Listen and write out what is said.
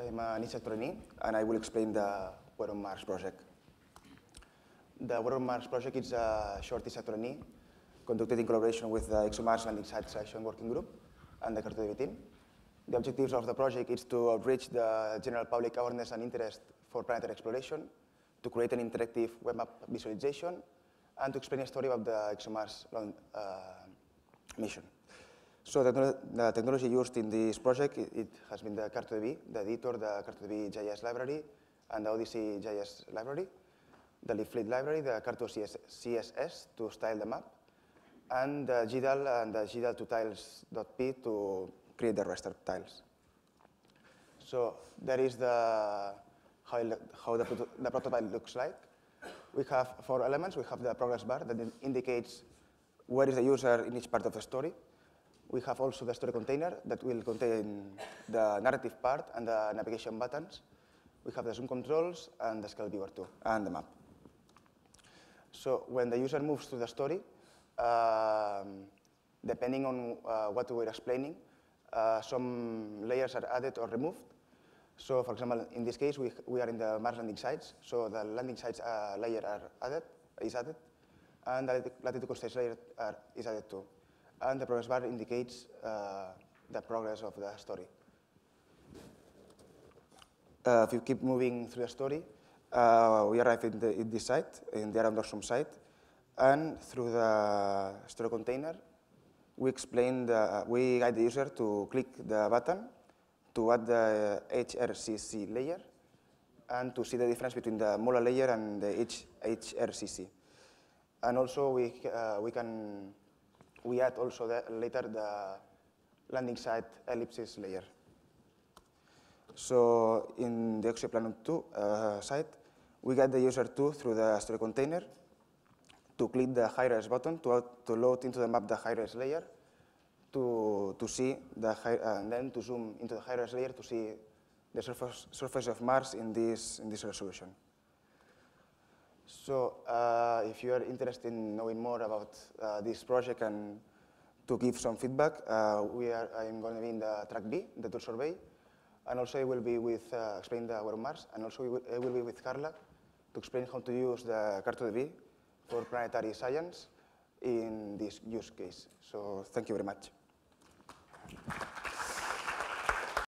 I'm Anisha Toreni, and I will explain the Where on Mars project. The Where on Mars project is a short Toreni conducted in collaboration with the ExoMars Landing Site Selection Working Group and the CartoDB team. The objectives of the project is to outreach the general public awareness and interest for planetary exploration, to create an interactive web map visualization, and to explain a story about the ExoMars uh, mission. So the, the, technology used in this project, it, it has been the CartoDB, the editor, the CartoDB JS library, and the Odyssey JS library, the leaflet library, the Carto CSS to style the map, and the GDAL and the GDAL to tiles.p to create the raster tiles. So that is the how, how the, the prototype looks like. We have four elements. We have the progress bar that indicates where is the user in each part of the story. We have also the story container that will contain the narrative part and the navigation buttons. We have the zoom controls and the scale viewer too, and the map. So when the user moves through the story, um, depending on uh, what we're explaining, uh, some layers are added or removed. So for example, in this case, we, we are in the Mars landing sites. So the landing sites uh, layer are added, is added, and the latitude stage layer are, is added too. And the progress bar indicates uh, the progress of the story. Uh, if you keep moving through the story, uh, we arrive in, the, in this site, in the Aram site, and through the story container, we explain the, we guide the user to click the button to add the HRSC layer and to see the difference between the Mola layer and the HRSC. And also we, uh, we can, we add also the, later the landing site ellipsis layer. So in the Oxia Planum 2 uh, site, we get the user to through the story container to click the high-res button to, to load into the map the high-res layer, to, to see the high, uh, and then to zoom into the high-res layer to see the surface, surface of Mars in this, in this resolution. So uh, if you are interested in knowing more about uh, this project and to give some feedback, uh, we are, I'm going to be in the track B, the tool survey, and also I will be with, uh, explain the on Mars, and also I will be with Carla to explain how to use the CartoDB for planetary science in this use case. So thank you very much.